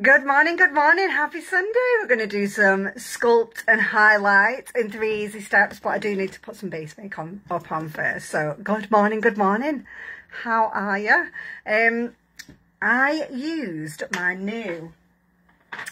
Good morning, good morning, happy Sunday. We're going to do some sculpt and highlight in three easy steps, but I do need to put some base makeup on, up on first. So good morning, good morning. How are you? Um, I used my new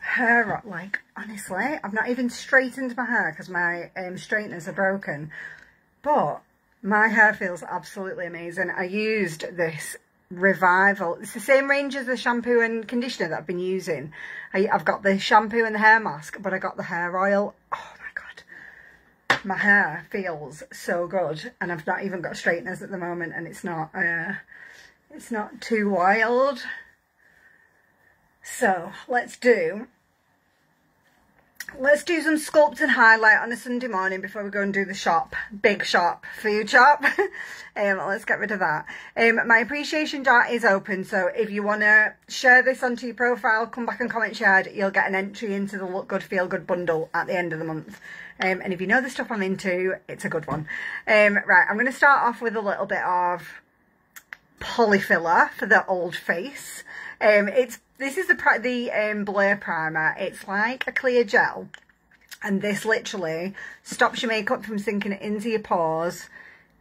hair, like honestly, I've not even straightened my hair because my um, straighteners are broken, but my hair feels absolutely amazing. I used this revival. It's the same range as the shampoo and conditioner that i've been using. I, have got the shampoo and the hair mask but i got the hair oil. Oh my god. My hair feels so good and i've not even got straighteners at the moment and it's not uh it's not too wild. So let's do let's do some sculpt and highlight on a Sunday morning before we go and do the shop, big shop, food shop. um, let's get rid of that. Um, my appreciation jar is open, so if you want to share this onto your profile, come back and comment shared, you'll get an entry into the Look Good, Feel Good bundle at the end of the month. Um, and if you know the stuff I'm into, it's a good one. Um, right, I'm going to start off with a little bit of polyfiller for the old face. Um, it's this is the the um, Blur primer. It's like a clear gel, and this literally stops your makeup from sinking into your pores.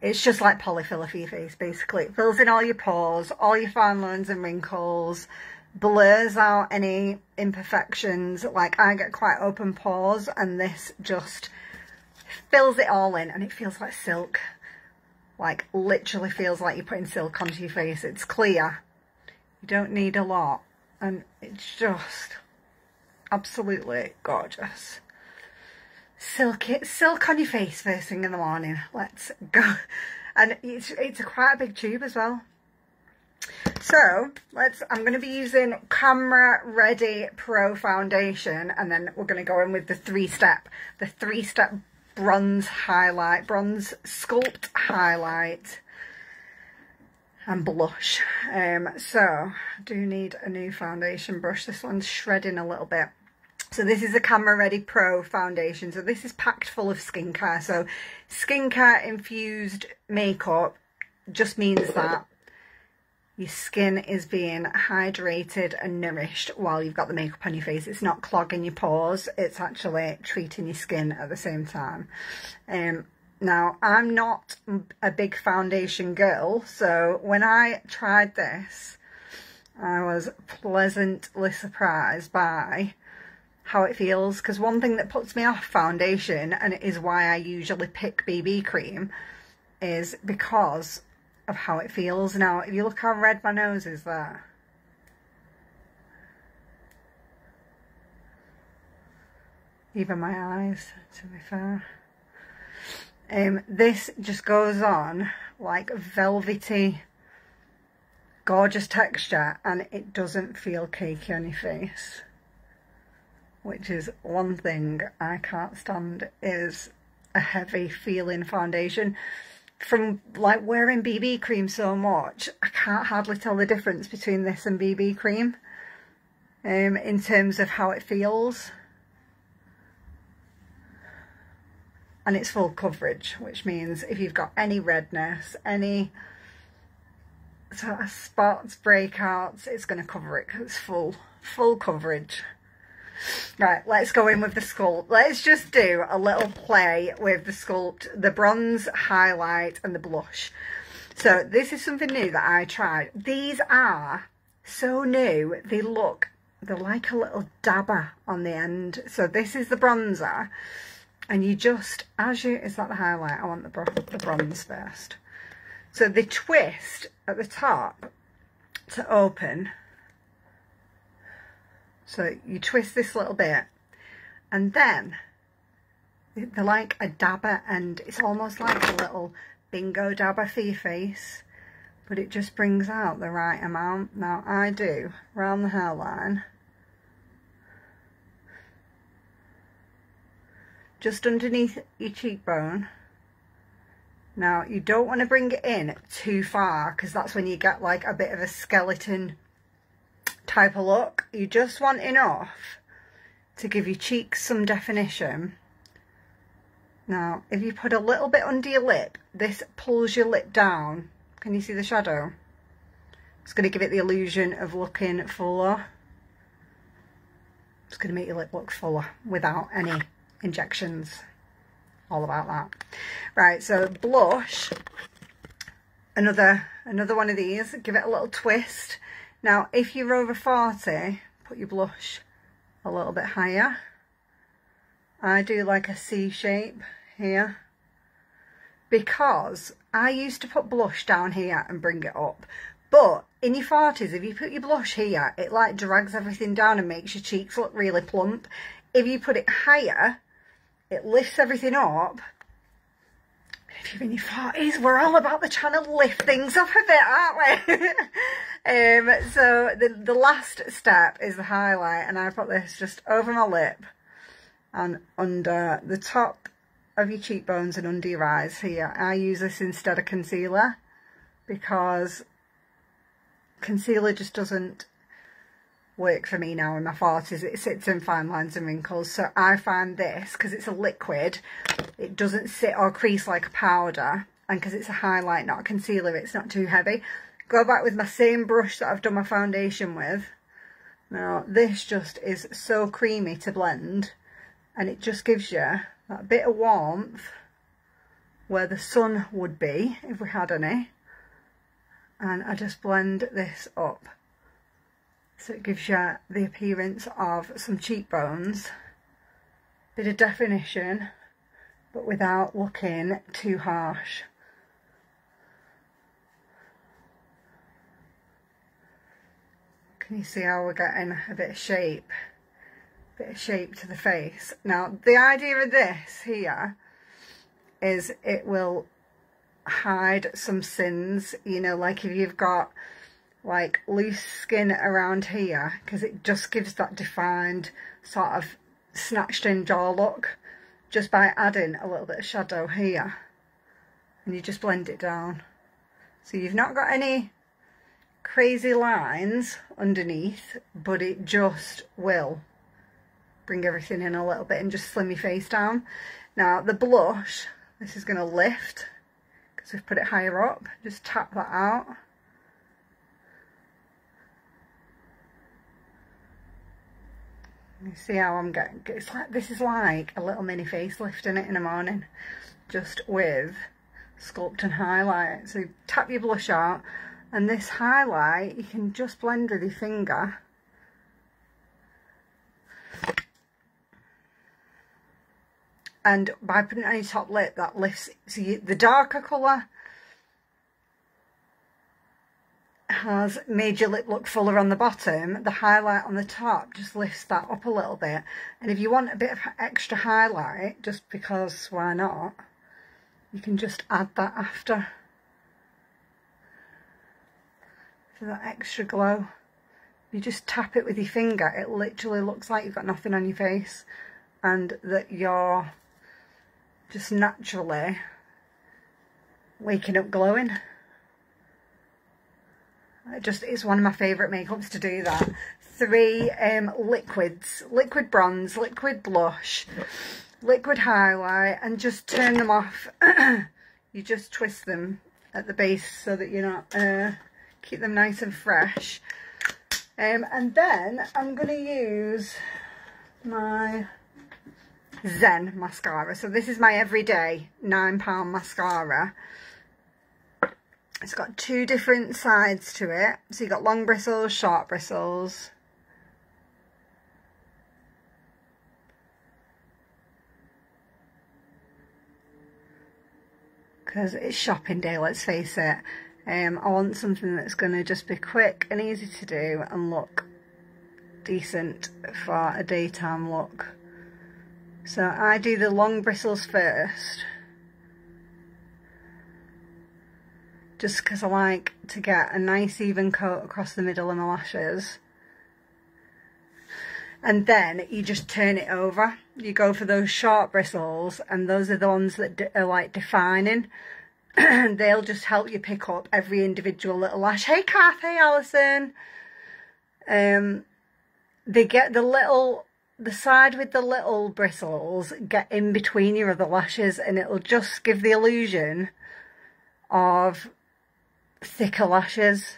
It's just like polyfiller for your face, basically. It fills in all your pores, all your fine lines and wrinkles, blurs out any imperfections. Like I get quite open pores, and this just fills it all in, and it feels like silk. Like literally feels like you're putting silk onto your face. It's clear. You don't need a lot and it's just absolutely gorgeous. Silky, silk on your face first thing in the morning. Let's go. And it's, it's a quite a big tube as well. So, let's, I'm going to be using Camera Ready Pro Foundation and then we're going to go in with the three step, the three step bronze highlight, bronze sculpt highlight and blush. Um, so I do need a new foundation brush. This one's shredding a little bit. So this is a Camera Ready Pro foundation. So this is packed full of skincare. So skincare infused makeup just means that your skin is being hydrated and nourished while you've got the makeup on your face. It's not clogging your pores. It's actually treating your skin at the same time. Um, now, I'm not a big foundation girl, so when I tried this, I was pleasantly surprised by how it feels. Because one thing that puts me off foundation, and it is why I usually pick BB cream, is because of how it feels. Now, if you look how red my nose is there. Even my eyes, to be fair. Um, this just goes on like velvety, gorgeous texture and it doesn't feel cakey on your face. Which is one thing I can't stand is a heavy feeling foundation. From like wearing BB cream so much, I can't hardly tell the difference between this and BB cream um, in terms of how it feels. And it's full coverage which means if you've got any redness any sort of spots breakouts it's going to cover it because it's full full coverage. Right let's go in with the sculpt. Let's just do a little play with the sculpt the bronze highlight and the blush. So this is something new that I tried. These are so new they look they're like a little dabber on the end. So this is the bronzer and you just, as you, is that the highlight? I want the, the bronze first. So the twist at the top to open. So you twist this little bit and then they're like a dabber and it's almost like a little bingo dabber for your face but it just brings out the right amount. Now I do round the hairline just underneath your cheekbone. Now, you don't want to bring it in too far because that's when you get like a bit of a skeleton type of look. You just want enough to give your cheeks some definition. Now, if you put a little bit under your lip, this pulls your lip down. Can you see the shadow? It's going to give it the illusion of looking fuller. It's going to make your lip look fuller without any injections. All about that. Right, so blush. Another, another one of these. Give it a little twist. Now, if you're over 40, put your blush a little bit higher. I do like a C shape here because I used to put blush down here and bring it up. But in your 40s, if you put your blush here, it like drags everything down and makes your cheeks look really plump. If you put it higher, it lifts everything up. If you're in your 40s, we're all about the trying to lift things up a bit, aren't we? um, so the, the last step is the highlight and I put this just over my lip and under the top of your cheekbones and under your eyes here. I use this instead of concealer because concealer just doesn't work for me now in my 40s. It sits in fine lines and wrinkles. So I find this, because it's a liquid, it doesn't sit or crease like a powder. And because it's a highlight, not a concealer, it's not too heavy. Go back with my same brush that I've done my foundation with. Now, this just is so creamy to blend. And it just gives you that bit of warmth where the sun would be if we had any and I just blend this up so it gives you the appearance of some cheekbones bit of definition but without looking too harsh. Can you see how we're getting a bit of shape? Bit of shape to the face. Now, the idea of this here is it will hide some sins, you know, like if you've got like loose skin around here, because it just gives that defined sort of snatched in jaw look just by adding a little bit of shadow here. And you just blend it down. So you've not got any crazy lines underneath, but it just will bring everything in a little bit and just slim your face down. Now the blush, this is going to lift because we've put it higher up. Just tap that out. You see how I'm getting, it's like, this is like a little mini facelift in it in the morning, just with sculpt and highlight. So tap your blush out, and this highlight, you can just blend with your finger. And by putting it on your top lip that lifts you, the darker colour has made your lip look fuller on the bottom the highlight on the top just lifts that up a little bit. And if you want a bit of extra highlight just because why not? You can just add that after. For that extra glow. You just tap it with your finger. It literally looks like you've got nothing on your face and that you're just naturally waking up glowing. It just is one of my favourite makeups to do that. Three um, liquids, liquid bronze, liquid blush, liquid highlight and just turn them off. you just twist them at the base so that you're not, uh, keep them nice and fresh. Um, and then I'm going to use my Zen mascara. So this is my everyday £9 mascara. It's got two different sides to it. So you've got long bristles, short bristles. Because it's shopping day, let's face it. Um, I want something that's going to just be quick and easy to do and look decent for a daytime look. So I do the long bristles first. Just because I like to get a nice even coat across the middle of my lashes. And then you just turn it over. You go for those short bristles and those are the ones that are like defining. And they'll just help you pick up every individual little lash. Hey Kath, hey Alison. Um, they get the little the side with the little bristles get in between your other lashes and it'll just give the illusion of thicker lashes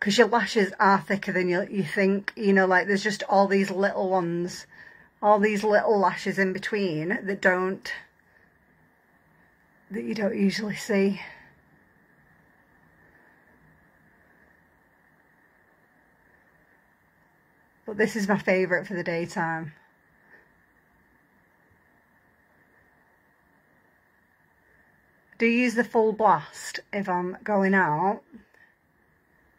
because your lashes are thicker than you, you think, you know, like there's just all these little ones, all these little lashes in between that don't, that you don't usually see. But this is my favourite for the daytime. Do use the full blast if I'm going out.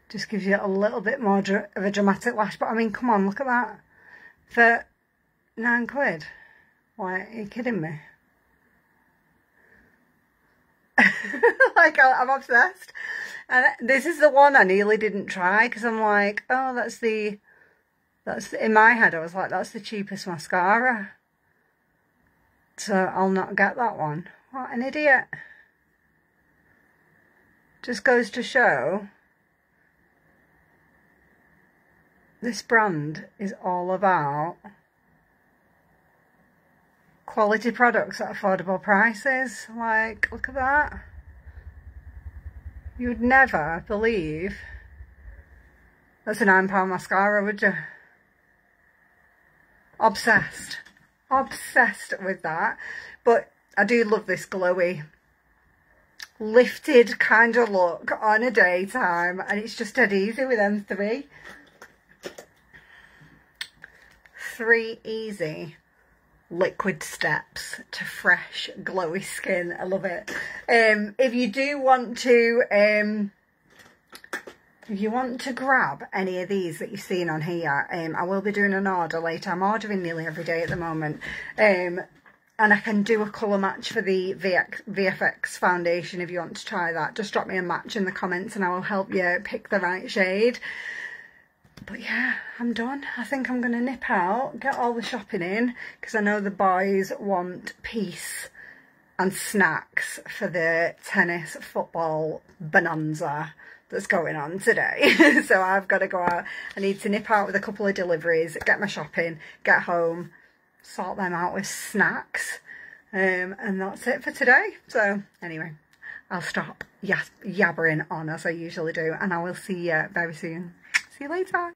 Just gives you a little bit more of a dramatic lash. But I mean, come on, look at that. For nine quid. Why, are you kidding me? like, I'm obsessed. And this is the one I nearly didn't try because I'm like, oh, that's the, that's, in my head, I was like, that's the cheapest mascara. So I'll not get that one. What an idiot. Just goes to show this brand is all about quality products at affordable prices. Like, look at that. You would never believe that's a £9 mascara, would you? Obsessed. Obsessed with that. But I do love this glowy lifted kind of look on a daytime and it's just dead easy with them three. Three easy liquid steps to fresh glowy skin. I love it. Um, if you do want to um, if you want to grab any of these that you've seen on here, um, I will be doing an order later. I'm ordering nearly every day at the moment. Um, and I can do a colour match for the VFX foundation if you want to try that. Just drop me a match in the comments and I will help you pick the right shade. But yeah, I'm done. I think I'm going to nip out, get all the shopping in, because I know the boys want peace and snacks for the tennis football bonanza that's going on today. so I've got to go out. I need to nip out with a couple of deliveries, get my shopping, get home, sort them out with snacks. Um, and that's it for today. So anyway, I'll stop yabbering on as I usually do and I will see you very soon. See you later.